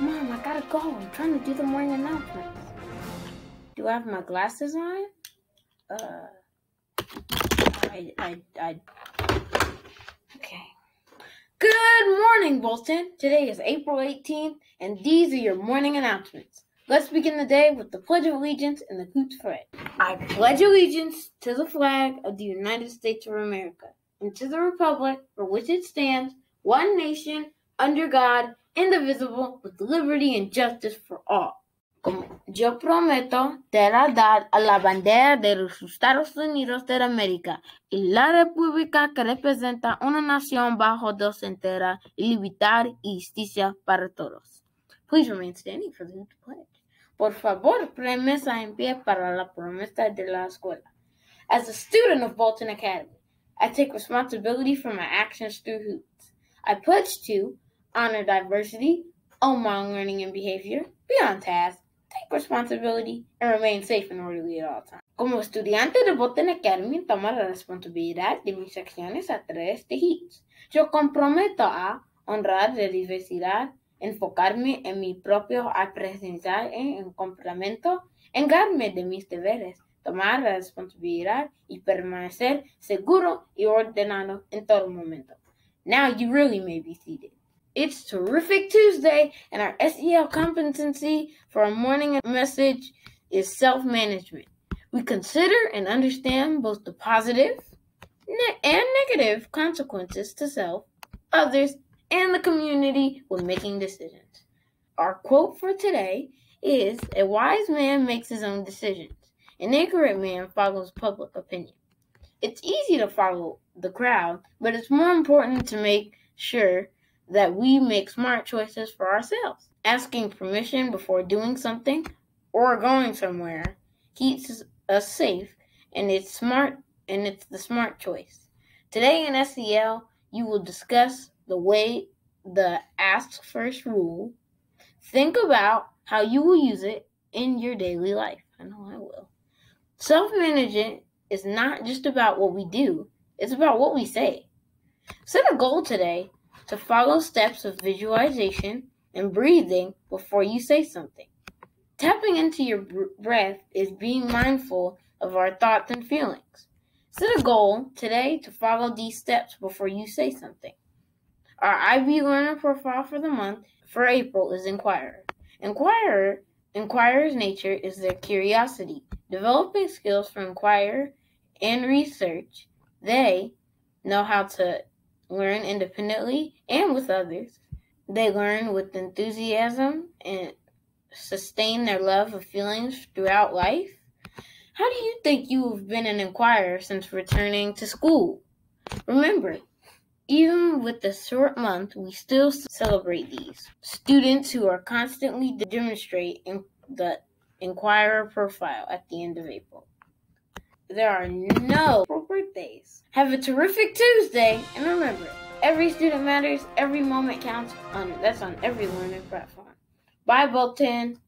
Mom, I gotta go. I'm trying to do the morning announcements. Do I have my glasses on? Uh, I, I, I. Okay. Good morning, Bolton. Today is April 18th, and these are your morning announcements. Let's begin the day with the Pledge of Allegiance and the Hoots Fred. I pledge allegiance to the flag of the United States of America and to the republic for which it stands, one nation, under God, indivisible, with liberty and justice for all. Como yo prometo dar a la bandera de los Estados Unidos de América y la república que representa una nación bajo Dios entera y libertad y justicia para todos. Please remain standing for the Pledge. Por favor, promesa en pie para la promesa de la escuela. As a student of Bolton Academy, I take responsibility for my actions through hoots. I pledge to honor diversity, own own learning and behavior, be on task, take responsibility, and remain safe and orderly at all times. Como estudiante de Bolton Academy, tomo la responsabilidad de mis acciones a través de HOOTS. Yo comprometo a honrar la diversidad, enfocarme en mi propio aprendizaje en complemento, encargarme de mis deberes, tomar la responsabilidad y permanecer seguro y ordenado en todo momento. Now you really may be seated. It's Terrific Tuesday, and our SEL competency for our morning message is self management. We consider and understand both the positive and negative consequences to self, others, and the community when making decisions. Our quote for today is A wise man makes his own decisions, an ignorant man follows public opinion. It's easy to follow the crowd, but it's more important to make sure that we make smart choices for ourselves. Asking permission before doing something or going somewhere keeps us safe and it's smart and it's the smart choice. Today in SEL, you will discuss the way the ask first rule. Think about how you will use it in your daily life. I know I will. Self management is not just about what we do, it's about what we say. Set a goal today to follow steps of visualization and breathing before you say something. Tapping into your breath is being mindful of our thoughts and feelings. Set a goal today to follow these steps before you say something. Our IB learner profile for the month for April is Inquirer. Inquirer Inquirer's nature is their curiosity, developing skills for inquire and research. They know how to learn independently and with others. They learn with enthusiasm and sustain their love of feelings throughout life. How do you think you have been an inquirer since returning to school? Remember, even with the short month, we still celebrate these. Students who are constantly demonstrating the Inquirer profile at the end of April. There are no birthdays. Have a terrific Tuesday, and remember, every student matters, every moment counts. On that's on every learning platform. Bye, Bolton.